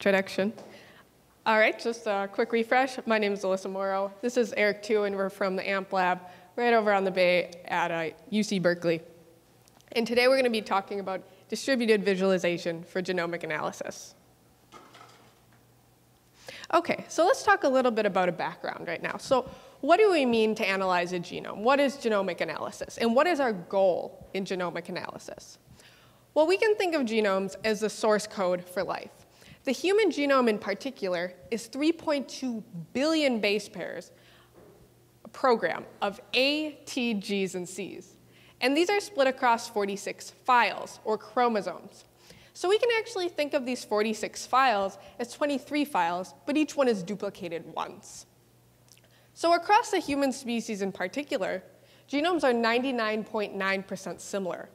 introduction. All right, just a quick refresh. My name is Alyssa Morrow. This is Eric Tu, and we're from the AMP lab right over on the bay at uh, UC Berkeley. And today we're going to be talking about distributed visualization for genomic analysis. Okay, so let's talk a little bit about a background right now. So what do we mean to analyze a genome? What is genomic analysis? And what is our goal in genomic analysis? Well, we can think of genomes as the source code for life. The human genome in particular is 3.2 billion base pairs, a program of A, T, Gs, and Cs. And these are split across 46 files, or chromosomes. So we can actually think of these 46 files as 23 files, but each one is duplicated once. So across the human species in particular, genomes are 99.9% similar.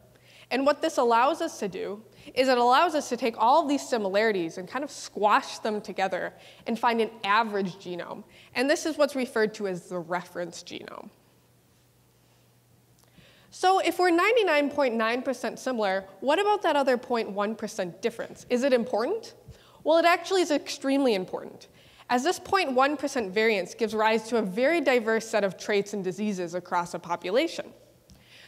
And what this allows us to do is it allows us to take all of these similarities and kind of squash them together and find an average genome. And this is what's referred to as the reference genome. So if we're 99.9% similar, what about that other 0.1% difference? Is it important? Well, it actually is extremely important, as this 0.1% variance gives rise to a very diverse set of traits and diseases across a population.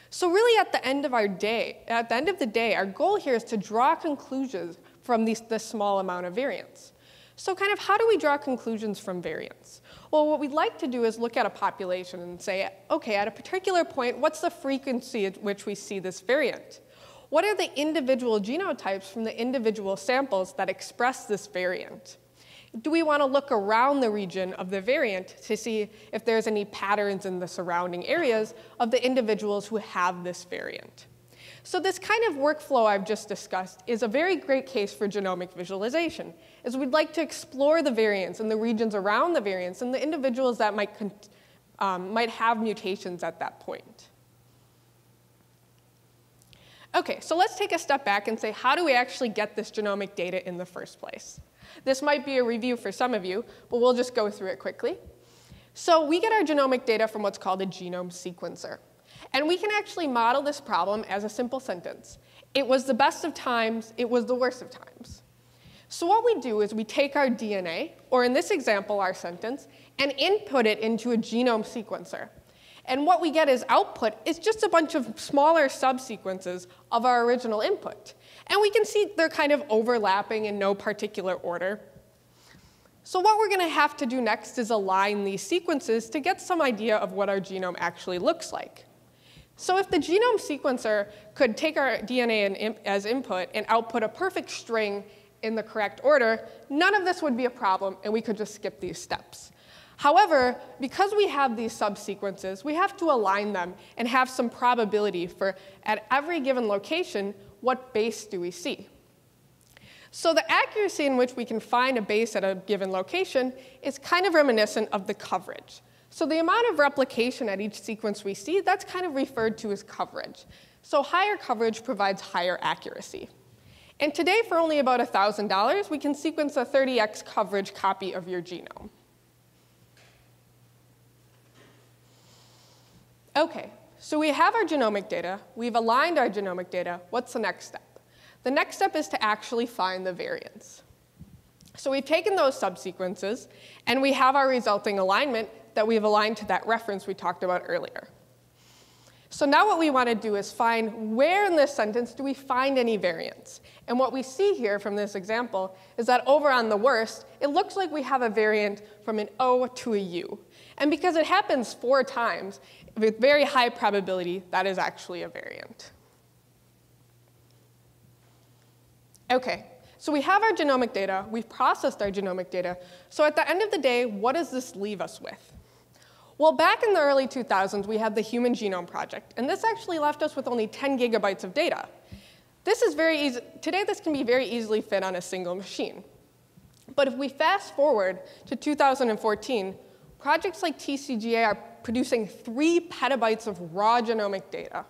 So really at the end of our day, at the end of the day, our goal here is to draw conclusions from these, this small amount of variance. So kind of how do we draw conclusions from variance? Well, what we'd like to do is look at a population and say, okay, at a particular point, what's the frequency at which we see this variant? What are the individual genotypes from the individual samples that express this variant? Do we want to look around the region of the variant to see if there's any patterns in the surrounding areas of the individuals who have this variant? So this kind of workflow I've just discussed is a very great case for genomic visualization, as we'd like to explore the variants and the regions around the variants and the individuals that might, um, might have mutations at that point. Okay, so let's take a step back and say, how do we actually get this genomic data in the first place? This might be a review for some of you, but we'll just go through it quickly. So we get our genomic data from what's called a genome sequencer. And we can actually model this problem as a simple sentence. It was the best of times, it was the worst of times. So what we do is we take our DNA, or in this example, our sentence, and input it into a genome sequencer. And what we get as output is just a bunch of smaller subsequences of our original input. And we can see they're kind of overlapping in no particular order. So what we're going to have to do next is align these sequences to get some idea of what our genome actually looks like. So if the genome sequencer could take our DNA as input and output a perfect string in the correct order, none of this would be a problem, and we could just skip these steps. However, because we have these subsequences, we have to align them and have some probability for, at every given location, what base do we see? So the accuracy in which we can find a base at a given location is kind of reminiscent of the coverage. So the amount of replication at each sequence we see, that's kind of referred to as coverage. So higher coverage provides higher accuracy. And today, for only about $1,000, we can sequence a 30x coverage copy of your genome. Okay, so we have our genomic data. We've aligned our genomic data. What's the next step? The next step is to actually find the variants. So we've taken those subsequences, and we have our resulting alignment that we've aligned to that reference we talked about earlier. So now what we want to do is find where in this sentence do we find any variants. And what we see here from this example is that over on the worst, it looks like we have a variant from an O to a U. And because it happens four times, with very high probability, that is actually a variant. Okay, so we have our genomic data, we've processed our genomic data, so at the end of the day, what does this leave us with? Well, back in the early 2000s, we had the Human Genome Project, and this actually left us with only 10 gigabytes of data. This is very easy, today this can be very easily fit on a single machine. But if we fast forward to 2014, projects like TCGA are producing three petabytes of raw genomic data.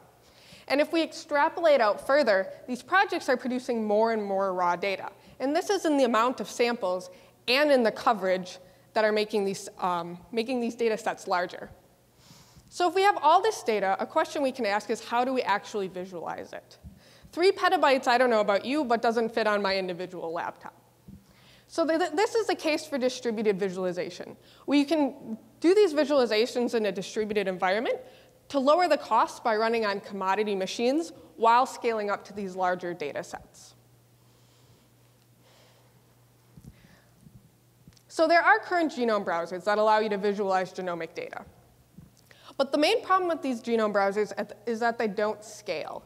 And if we extrapolate out further, these projects are producing more and more raw data. And this is in the amount of samples and in the coverage that are making these, um, making these data sets larger. So if we have all this data, a question we can ask is how do we actually visualize it? Three petabytes, I don't know about you, but doesn't fit on my individual laptop. So th this is the case for distributed visualization, where you can do these visualizations in a distributed environment to lower the cost by running on commodity machines while scaling up to these larger data sets. So there are current genome browsers that allow you to visualize genomic data. But the main problem with these genome browsers is that they don't scale.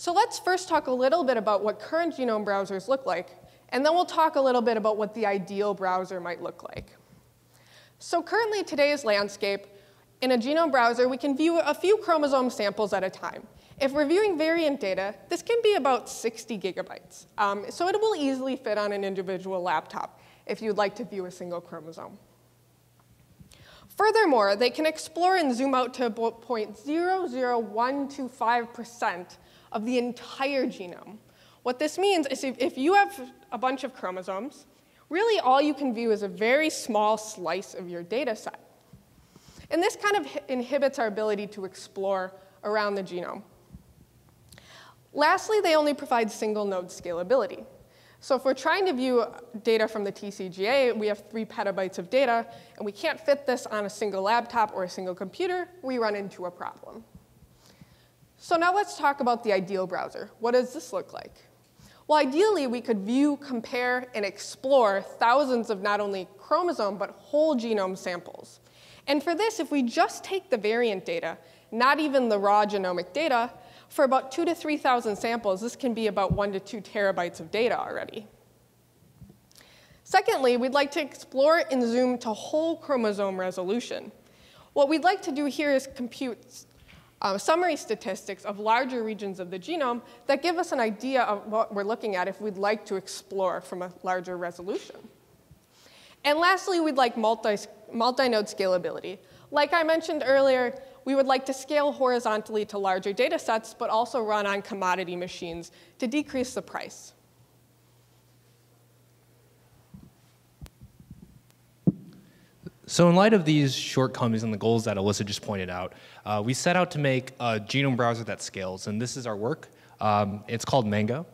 So let's first talk a little bit about what current genome browsers look like, and then we'll talk a little bit about what the ideal browser might look like. So currently, today's landscape, in a genome browser, we can view a few chromosome samples at a time. If we're viewing variant data, this can be about 60 gigabytes. Um, so it will easily fit on an individual laptop if you'd like to view a single chromosome. Furthermore, they can explore and zoom out to about 0.00125% of the entire genome. What this means is if, you have a bunch of chromosomes, really all you can view is a very small slice of your data set. And this kind of inhibits our ability to explore around the genome. Lastly, they only provide single node scalability. So if we're trying to view data from the TCGA, we have three petabytes of data, and we can't fit this on a single laptop or a single computer, we run into a problem. So now let's talk about the ideal browser. What does this look like? Well, ideally, we could view, compare, and explore thousands of not only chromosome, but whole genome samples. And for this, if we just take the variant data, not even the raw genomic data, for about two to 3,000 samples, this can be about one to two terabytes of data already. Secondly, we'd like to explore and zoom to whole chromosome resolution. What we'd like to do here is compute uh, summary statistics of larger regions of the genome that give us an idea of what we're looking at if we'd like to explore from a larger resolution. And lastly, we'd like multi-node scalability. Like I mentioned earlier, we would like to scale horizontally to larger data sets, but also run on commodity machines to decrease the price. So in light of these shortcomings and the goals that Alyssa just pointed out, uh, we set out to make a genome browser that scales, and this is our work. Um, it's called Mango.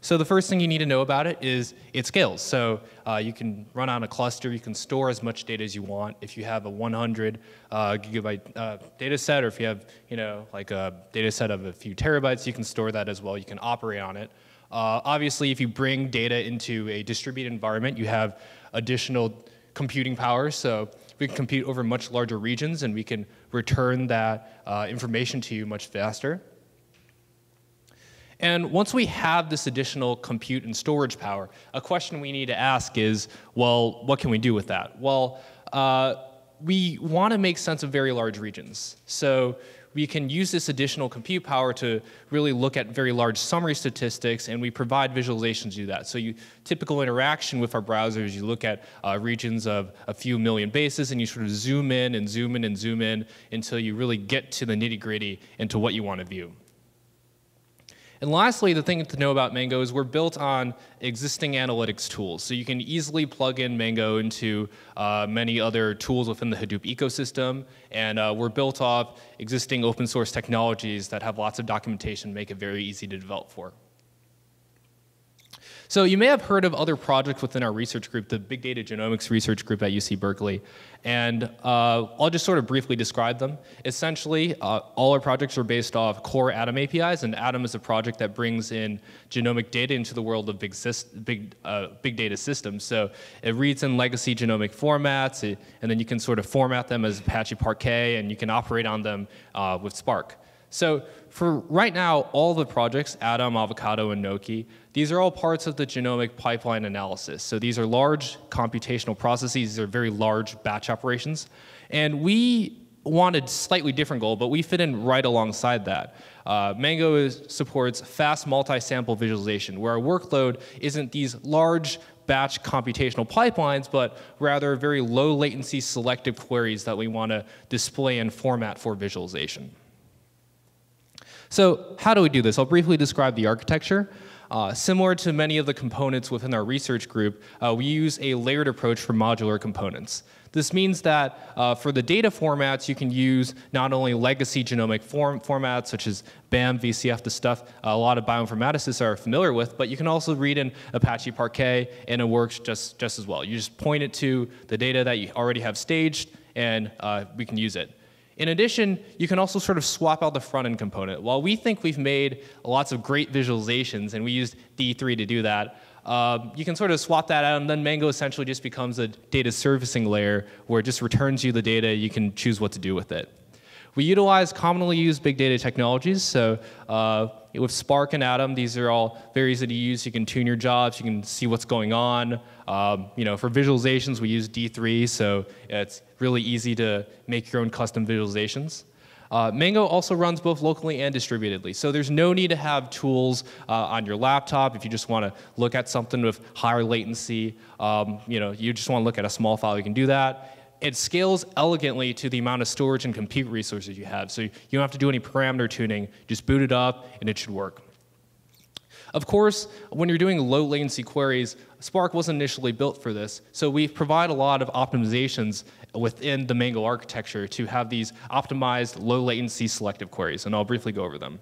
So the first thing you need to know about it is it scales. So uh, you can run on a cluster, you can store as much data as you want. If you have a 100 uh, gigabyte uh, data set, or if you have, you know, like a data set of a few terabytes, you can store that as well. You can operate on it. Uh, obviously, if you bring data into a distributed environment, you have additional computing power. So we can compute over much larger regions, and we can return that uh, information to you much faster. And once we have this additional compute and storage power, a question we need to ask is, well, what can we do with that? Well, uh, we want to make sense of very large regions. So we can use this additional compute power to really look at very large summary statistics, and we provide visualizations to do that. So you typical interaction with our browsers, you look at uh, regions of a few million bases, and you sort of zoom in and zoom in and zoom in until you really get to the nitty gritty into what you want to view. And lastly, the thing to know about Mango is we're built on existing analytics tools. So you can easily plug in Mango into uh, many other tools within the Hadoop ecosystem. And uh, we're built off existing open source technologies that have lots of documentation, make it very easy to develop for. So you may have heard of other projects within our research group, the Big Data Genomics Research Group at UC Berkeley. And uh, I'll just sort of briefly describe them. Essentially, uh, all our projects are based off core ADAM APIs, and ADAM is a project that brings in genomic data into the world of big, big, uh, big data systems. So it reads in legacy genomic formats, it, and then you can sort of format them as Apache Parquet, and you can operate on them uh, with Spark. So for right now, all the projects, ADAM, Avocado, and Noki, these are all parts of the genomic pipeline analysis. So these are large computational processes. These are very large batch operations. And we wanted slightly different goal, but we fit in right alongside that. Uh, Mango is, supports fast multi-sample visualization, where our workload isn't these large batch computational pipelines, but rather very low latency selective queries that we want to display and format for visualization. So how do we do this? I'll briefly describe the architecture. Uh, similar to many of the components within our research group, uh, we use a layered approach for modular components. This means that uh, for the data formats, you can use not only legacy genomic form formats such as BAM, VCF, the stuff a lot of bioinformaticists are familiar with, but you can also read in Apache Parquet and it works just, just as well. You just point it to the data that you already have staged and uh, we can use it. In addition, you can also sort of swap out the front-end component. While we think we've made lots of great visualizations, and we used D3 to do that, uh, you can sort of swap that out, and then Mango essentially just becomes a data servicing layer where it just returns you the data. You can choose what to do with it. We utilize commonly used big data technologies. So uh, with Spark and ADAM, these are all very easy to use. You can tune your jobs. You can see what's going on. Um, you know, for visualizations, we use D3, so it's really easy to make your own custom visualizations. Uh, Mango also runs both locally and distributedly, so there's no need to have tools uh, on your laptop if you just want to look at something with higher latency. Um, you know, you just want to look at a small file, you can do that it scales elegantly to the amount of storage and compute resources you have. So you don't have to do any parameter tuning, just boot it up and it should work. Of course, when you're doing low latency queries, Spark wasn't initially built for this, so we provide a lot of optimizations within the Mango architecture to have these optimized low latency selective queries, and I'll briefly go over them.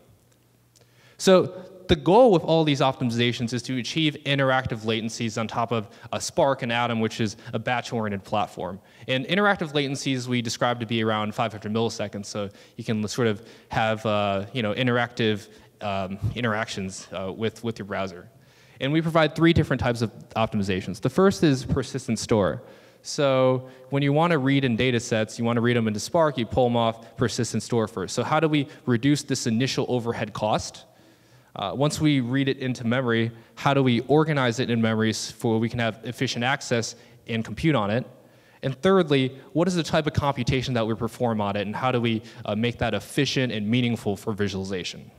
So the goal with all these optimizations is to achieve interactive latencies on top of a Spark and ADAM, which is a batch-oriented platform. And interactive latencies we describe to be around 500 milliseconds, so you can sort of have uh, you know interactive um, interactions uh, with, with your browser. And we provide three different types of optimizations. The first is persistent store. So when you want to read in data sets, you want to read them into Spark, you pull them off persistent store first. So how do we reduce this initial overhead cost? Uh, once we read it into memory, how do we organize it in memories for we can have efficient access and compute on it? And thirdly, what is the type of computation that we perform on it, and how do we uh, make that efficient and meaningful for visualization?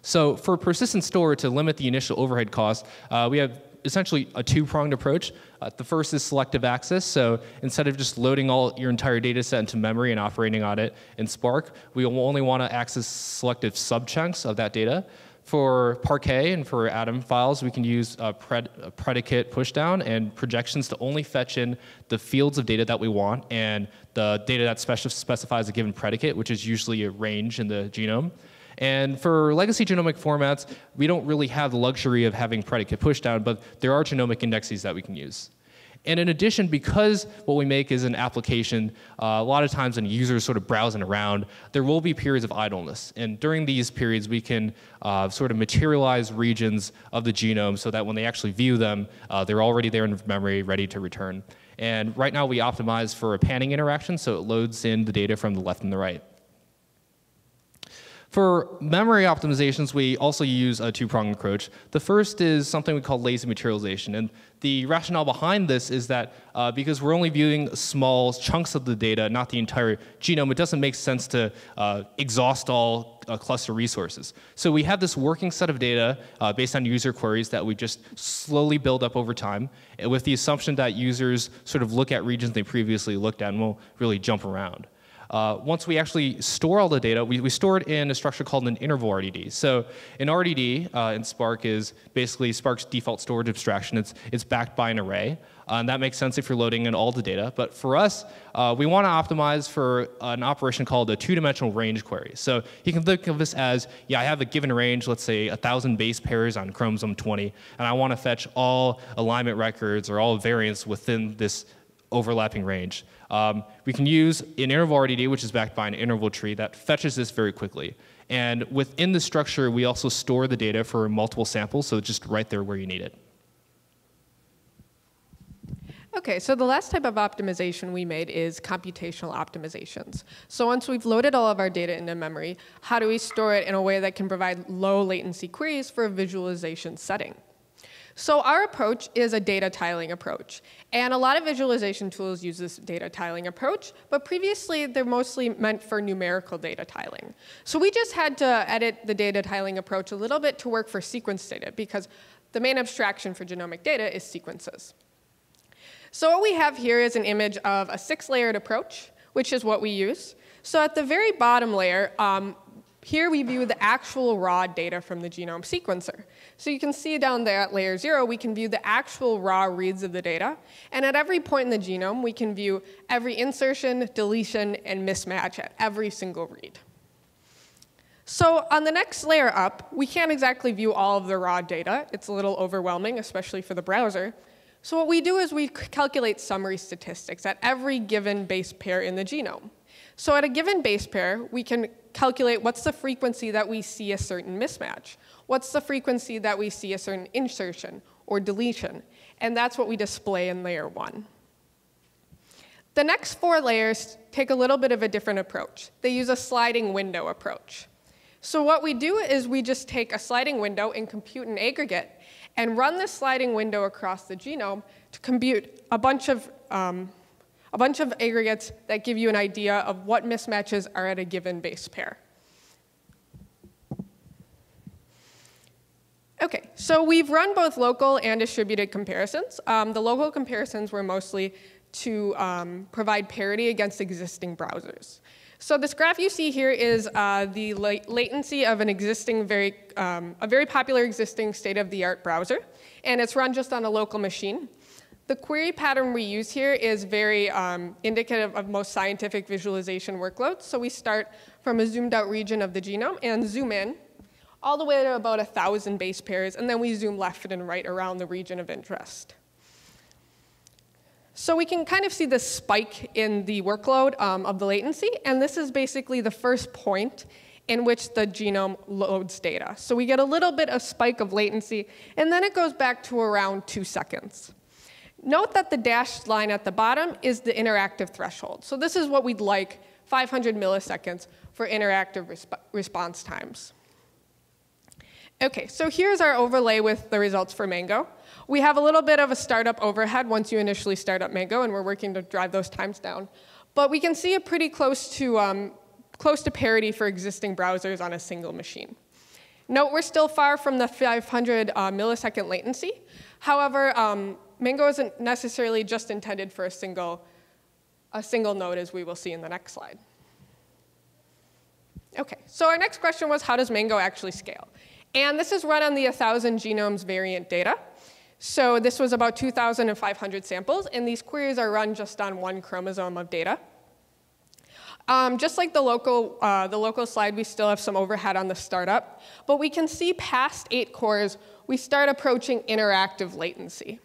So for persistent store, to limit the initial overhead cost, uh, we have essentially a two-pronged approach. Uh, the first is selective access. So instead of just loading all your entire data set into memory and operating on it in Spark, we only want to access selective subchunks of that data. For Parquet and for ADAM files, we can use a, pred a predicate pushdown and projections to only fetch in the fields of data that we want and the data that specifies a given predicate, which is usually a range in the genome. And for legacy genomic formats, we don't really have the luxury of having predicate pushdown, but there are genomic indexes that we can use. And in addition, because what we make is an application, uh, a lot of times when users sort of browsing around, there will be periods of idleness. And during these periods, we can uh, sort of materialize regions of the genome so that when they actually view them, uh, they're already there in memory, ready to return. And right now, we optimize for a panning interaction, so it loads in the data from the left and the right. For memory optimizations, we also use a two-pronged approach. The first is something we call lazy materialization. And the rationale behind this is that uh, because we're only viewing small chunks of the data, not the entire genome, it doesn't make sense to uh, exhaust all uh, cluster resources. So we have this working set of data uh, based on user queries that we just slowly build up over time with the assumption that users sort of look at regions they previously looked at and won't really jump around. Uh, once we actually store all the data, we, we store it in a structure called an interval RDD. So an RDD uh, in Spark is basically Spark's default storage abstraction. It's, it's backed by an array. Uh, and that makes sense if you're loading in all the data. But for us, uh, we want to optimize for an operation called a two-dimensional range query. So you can think of this as, yeah, I have a given range, let's say 1,000 base pairs on chromosome 20, and I want to fetch all alignment records or all variants within this overlapping range. Um, we can use an interval RDD, which is backed by an interval tree that fetches this very quickly. And within the structure, we also store the data for multiple samples, so just right there where you need it. Okay, so the last type of optimization we made is computational optimizations. So once we've loaded all of our data into memory, how do we store it in a way that can provide low latency queries for a visualization setting? So our approach is a data tiling approach. And a lot of visualization tools use this data tiling approach, but previously they're mostly meant for numerical data tiling. So we just had to edit the data tiling approach a little bit to work for sequence data because the main abstraction for genomic data is sequences. So what we have here is an image of a six-layered approach, which is what we use. So at the very bottom layer, um, Here we view the actual raw data from the genome sequencer. So you can see down there at layer zero, we can view the actual raw reads of the data. And at every point in the genome, we can view every insertion, deletion, and mismatch at every single read. So on the next layer up, we can't exactly view all of the raw data. It's a little overwhelming, especially for the browser. So what we do is we calculate summary statistics at every given base pair in the genome. So at a given base pair, we can calculate what's the frequency that we see a certain mismatch. What's the frequency that we see a certain insertion or deletion? And that's what we display in layer one. The next four layers take a little bit of a different approach. They use a sliding window approach. So what we do is we just take a sliding window and compute an aggregate and run this sliding window across the genome to compute a bunch of um, a bunch of aggregates that give you an idea of what mismatches are at a given base pair. Okay, so we've run both local and distributed comparisons. Um, the local comparisons were mostly to um, provide parity against existing browsers. So this graph you see here is uh, the la latency of an existing, very, um, a very popular existing state-of-the-art browser, and it's run just on a local machine. The query pattern we use here is very um, indicative of most scientific visualization workloads. So we start from a zoomed out region of the genome and zoom in all the way to about 1,000 base pairs, and then we zoom left and right around the region of interest. So we can kind of see the spike in the workload um, of the latency, and this is basically the first point in which the genome loads data. So we get a little bit of spike of latency, and then it goes back to around two seconds. Note that the dashed line at the bottom is the interactive threshold. So this is what we'd like, 500 milliseconds for interactive resp response times. Okay, so here's our overlay with the results for Mango. We have a little bit of a startup overhead once you initially start up Mango, and we're working to drive those times down. But we can see it pretty close to, um, close to parity for existing browsers on a single machine. Note we're still far from the 500 uh, millisecond latency. However, um, Mango isn't necessarily just intended for a single, a single node, as we will see in the next slide. Okay, so our next question was how does Mango actually scale? And this is run on the 1,000 genomes variant data. So this was about 2,500 samples, and these queries are run just on one chromosome of data. Um, just like the local, uh, the local slide, we still have some overhead on the startup, but we can see past eight cores, we start approaching interactive latency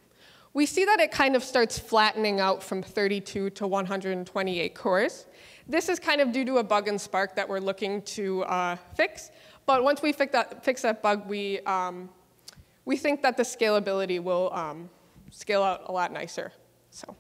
we see that it kind of starts flattening out from 32 to 128 cores. This is kind of due to a bug in Spark that we're looking to uh, fix. But once we fix that, fix that bug, we, um, we think that the scalability will um, scale out a lot nicer. So.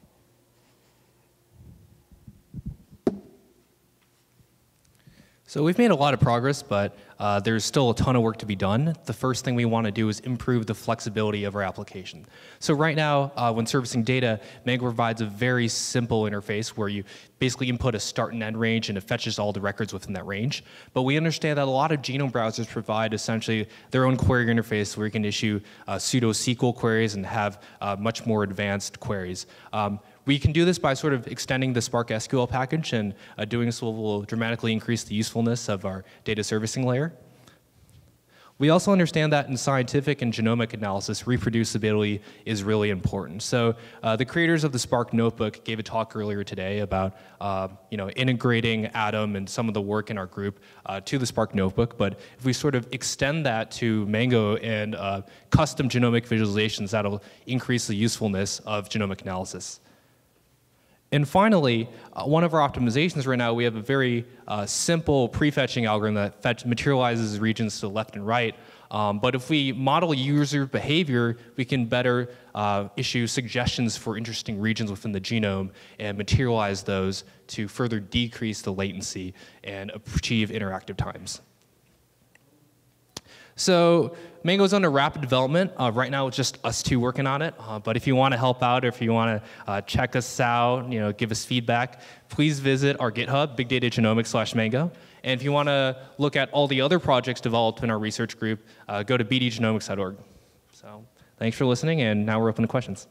So we've made a lot of progress, but uh, there's still a ton of work to be done. The first thing we want to do is improve the flexibility of our application. So right now, uh, when servicing data, Mango provides a very simple interface where you basically input a start and end range and it fetches all the records within that range. But we understand that a lot of genome browsers provide essentially their own query interface where you can issue uh, pseudo SQL queries and have uh, much more advanced queries. Um, we can do this by sort of extending the Spark SQL package, and uh, doing so will dramatically increase the usefulness of our data servicing layer. We also understand that in scientific and genomic analysis, reproducibility is really important. So uh, the creators of the Spark Notebook gave a talk earlier today about uh, you know, integrating ADAM and some of the work in our group uh, to the Spark Notebook. But if we sort of extend that to Mango and uh, custom genomic visualizations, that'll increase the usefulness of genomic analysis. And finally, uh, one of our optimizations right now, we have a very uh, simple prefetching algorithm that fetch, materializes regions to the left and right. Um, but if we model user behavior, we can better uh, issue suggestions for interesting regions within the genome and materialize those to further decrease the latency and achieve interactive times. So Mango's under rapid development. Uh, right now, it's just us two working on it. Uh, but if you want to help out, or if you want to uh, check us out, you know, give us feedback, please visit our GitHub, Big Data Genomics slash Mango. And if you want to look at all the other projects developed in our research group, uh, go to bdgenomics.org. So thanks for listening, and now we're open to questions.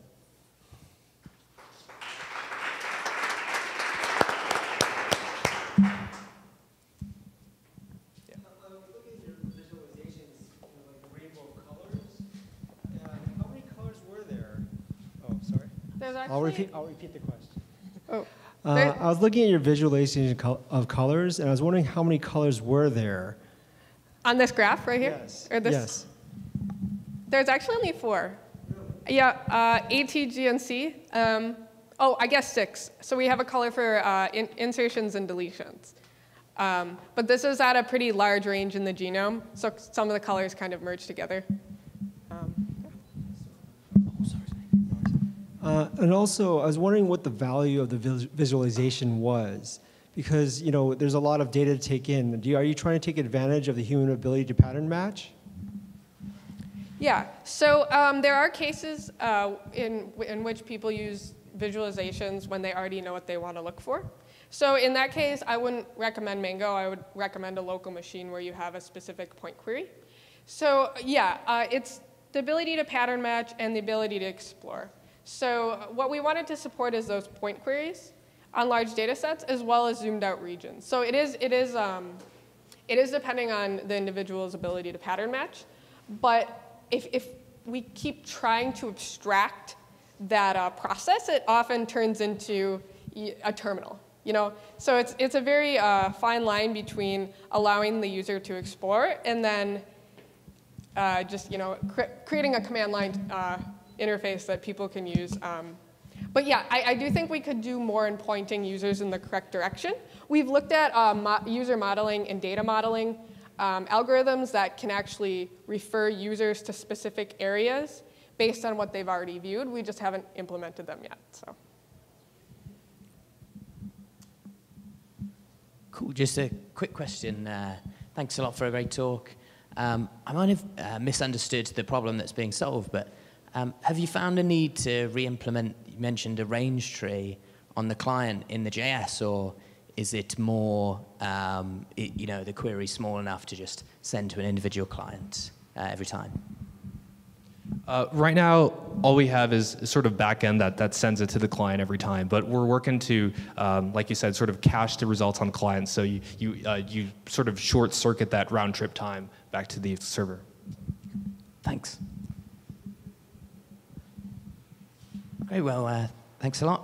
Actually. I'll repeat, I'll repeat the question. Oh, Uh, I was looking at your visualization of colors, and I was wondering how many colors were there? on this graph right here. Or this. Yes. There's actually only four. Really? Yeah, uh, A, T, G, and C. Um, oh, I guess six. So we have a color for uh, in- insertions and deletions. Um, but this is at a pretty large range in the genome, so some of the colors kind of merge together. Uh, and also, I was wondering what the value of the vis- visualization was, because you know there's a lot of data to take in. Do you, are you trying to take advantage of the human ability to pattern match? Yeah, so um, there are cases uh, in, in which people use visualizations when they already know what they want to look for. So in that case, I wouldn't recommend Mango. I would recommend a local machine where you have a specific point query. So yeah, uh, it's the ability to pattern match and the ability to explore. So what we wanted to support is those point queries on large data sets as well as zoomed out regions. So it is, it is, um, it is depending on the individual's ability to pattern match. But if, if we keep trying to abstract that uh, process, it often turns into a terminal. You know, so it's, it's a very uh, fine line between allowing the user to explore and then uh, just you know cre- creating a command line uh, interface that people can use. Um, but yeah, I, I, do think we could do more in pointing users in the correct direction. We've looked at uh, mo- user modeling and data modeling um, algorithms that can actually refer users to specific areas based on what they've already viewed. We just haven't implemented them yet. So. Cool. Just a quick question. Uh, thanks a lot for a great talk. Um, I might have uh, misunderstood the problem that's being solved, but um, have you found a need to re-implement, you mentioned a range tree on the client in the JS, or is it more, um, it, you know, the query small enough to just send to an individual client uh, every time? Uh, right now, all we have is sort of backend that, that sends it to the client every time. But we're working to, um, like you said, sort of cache the results on client. So you, you, uh, you sort of short circuit that round trip time back to the server. Thanks. Great. Well, uh, thanks a lot.